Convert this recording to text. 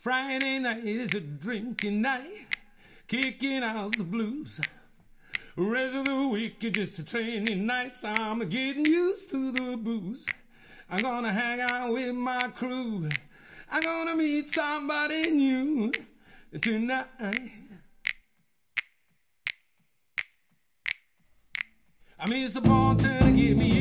Friday night is a drinking night, kicking out the blues. Rest of the week is just a training night, so I'm getting used to the booze. I'm gonna hang out with my crew. I'm gonna meet somebody new tonight. I miss the to give me